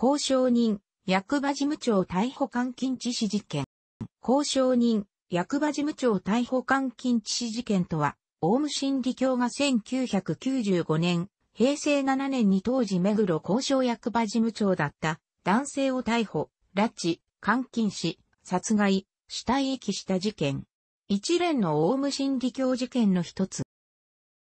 交渉人、役場事務長逮捕監禁致死事件。交渉人、役場事務長逮捕監禁致死事件とは、オウム真理教が1995年、平成7年に当時目黒交渉役場事務長だった男性を逮捕、拉致、監禁し、殺害、死体遺棄した事件。一連のオウム真理教事件の一つ。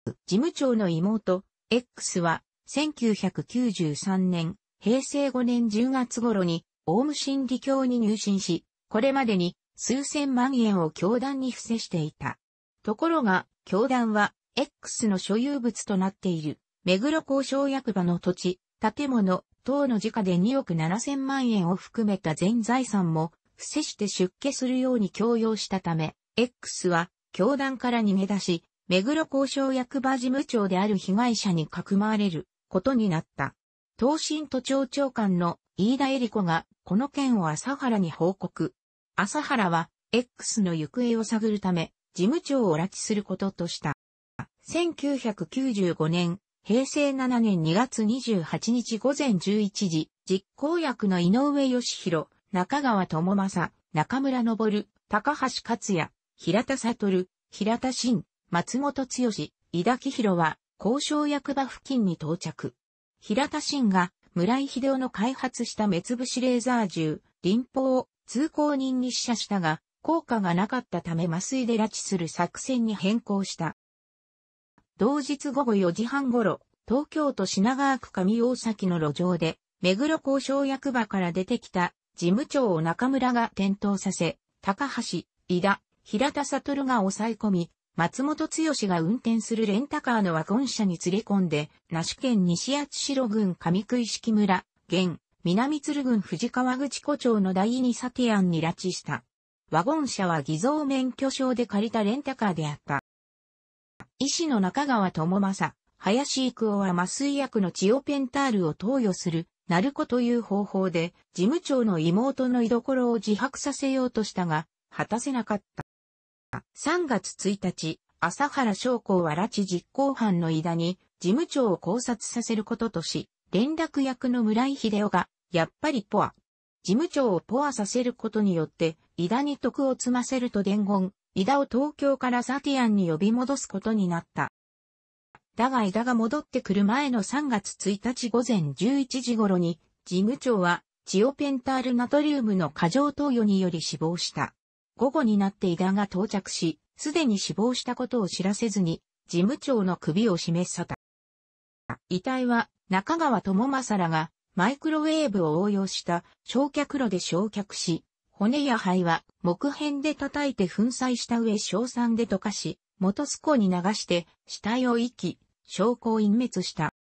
事務長の妹、X は、1993年、平成5年10月頃に、オウム真理教に入信し、これまでに数千万円を教団に伏せしていた。ところが、教団は、X の所有物となっている、目黒交渉役場の土地、建物、等の時価で2億7千万円を含めた全財産も、伏せして出家するように強要したため、X は、教団から逃げ出し、目黒交渉役場事務長である被害者にかくまわれることになった。東進都庁長官の飯田恵里子がこの件を朝原に報告。朝原は X の行方を探るため事務長を拉致することとした。1995年、平成7年2月28日午前11時、実行役の井上義弘、中川智正、中村昇、高橋克也、平田悟、平田真、松本剛、井田木弘は、交渉役場付近に到着。平田真が、村井秀夫の開発した目つぶしレーザー銃、臨法を通行人に死者したが、効果がなかったため麻酔で拉致する作戦に変更した。同日午後4時半頃、東京都品川区上大崎の路上で、目黒交渉役場から出てきた事務長を中村が転倒させ、高橋、井田、平田悟が抑え込み、松本剛が運転するレンタカーのワゴン車に連れ込んで、那須県西八代郡上食式村、現、南鶴郡藤川口湖町の第二サティアンに拉致した。ワゴン車は偽造免許証で借りたレンタカーであった。医師の中川智正、林育夫は麻酔薬のチオペンタールを投与する、ナルコという方法で、事務長の妹の居所を自白させようとしたが、果たせなかった。3月1日、朝原将校は拉致実行犯の井田に、事務長を考察させることとし、連絡役の村井秀夫が、やっぱりポア。事務長をポアさせることによって、井田に徳を積ませると伝言、井田を東京からサティアンに呼び戻すことになった。だが井田が戻ってくる前の3月1日午前11時頃に、事務長はチオペンタールナトリウムの過剰投与により死亡した。午後になって井田が到着し、すでに死亡したことを知らせずに、事務長の首を示さた。遺体は中川智正らがマイクロウェーブを応用した焼却炉で焼却し、骨や肺は木片で叩いて粉砕した上硝酸で溶かし、元栖湖に流して死体を遺棄、証拠を隠滅した。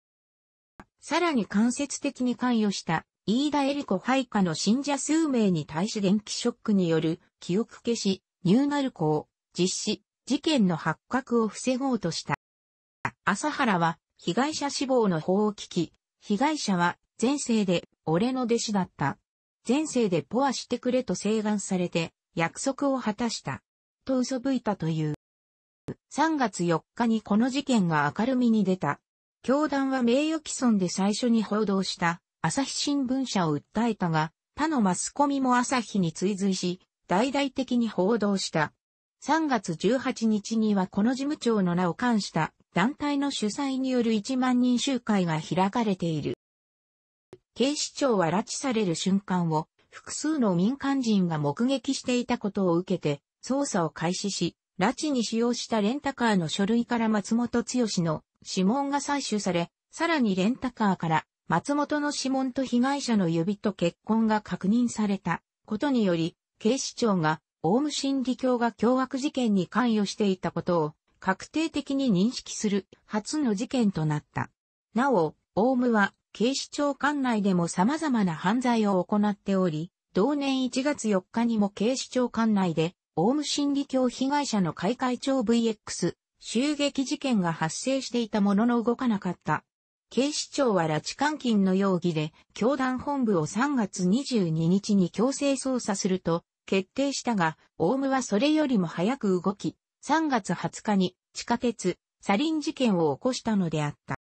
さらに間接的に関与した飯田恵里子配下の信者数名に対し電気ショックによる記憶消し、ニューナルコを実施、事件の発覚を防ごうとした。朝原は被害者死亡の法を聞き、被害者は前世で俺の弟子だった。前世でポアしてくれと請願されて約束を果たした。と嘘吹いたという。3月4日にこの事件が明るみに出た。教団は名誉毀損で最初に報道した朝日新聞社を訴えたが、他のマスコミも朝日に追随し、大々的に報道した。3月18日にはこの事務長の名を冠した団体の主催による1万人集会が開かれている。警視庁は拉致される瞬間を複数の民間人が目撃していたことを受けて捜査を開始し、拉致に使用したレンタカーの書類から松本剛の指紋が採取され、さらにレンタカーから松本の指紋と被害者の指と結婚が確認されたことにより、警視庁がオウム真理教が凶悪事件に関与していたことを確定的に認識する初の事件となった。なお、オウムは警視庁管内でも様々な犯罪を行っており、同年1月4日にも警視庁管内で、オウム真理教被害者の開会長 VX 襲撃事件が発生していたものの動かなかった。警視庁は拉致監禁の容疑で、教団本部を3月22日に強制捜査すると決定したが、オウムはそれよりも早く動き、3月20日に地下鉄、サリン事件を起こしたのであった。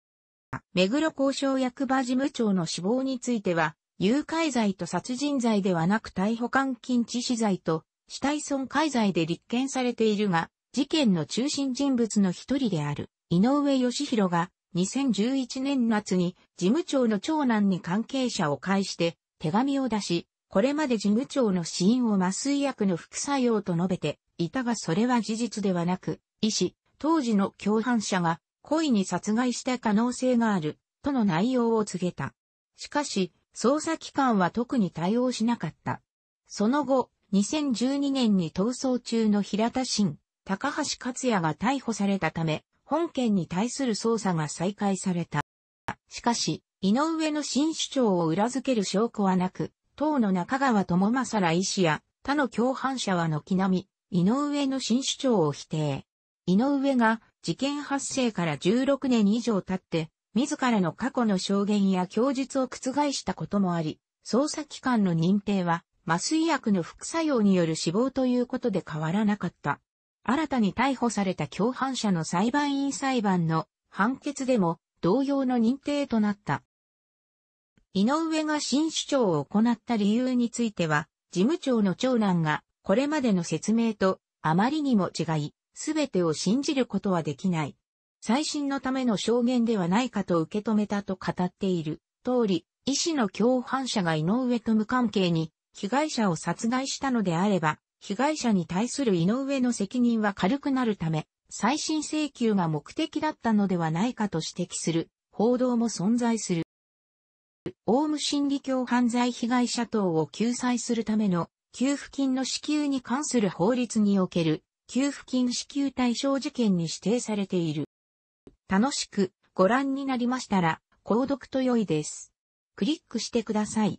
目黒交渉役場事務長の死亡については、誘拐罪と殺人罪ではなく逮捕監禁致死罪と死体損壊罪で立件されているが、事件の中心人物の一人である井上義弘が2011年夏に事務長の長男に関係者を介して手紙を出し、これまで事務長の死因を麻酔薬の副作用と述べていたがそれは事実ではなく、医師、当時の共犯者が故意に殺害した可能性があるとの内容を告げた。しかし、捜査機関は特に対応しなかった。その後、2012年に逃走中の平田新、高橋克也が逮捕されたため、本件に対する捜査が再開された。しかし、井上の新主張を裏付ける証拠はなく、当の中川智正ら医師や他の共犯者は軒並み、井上の新主張を否定。井上が事件発生から16年以上経って、自らの過去の証言や供述を覆したこともあり、捜査機関の認定は麻酔薬の副作用による死亡ということで変わらなかった。新たに逮捕された共犯者の裁判員裁判の判決でも同様の認定となった。井上が新主張を行った理由については、事務長の長男がこれまでの説明とあまりにも違い、すべてを信じることはできない。最新のための証言ではないかと受け止めたと語っている通り、医師の共犯者が井上と無関係に被害者を殺害したのであれば、被害者に対する井上の責任は軽くなるため、再審請求が目的だったのではないかと指摘する報道も存在する。オウム真理教犯罪被害者等を救済するための給付金の支給に関する法律における給付金支給対象事件に指定されている。楽しくご覧になりましたら、購読と良いです。クリックしてください。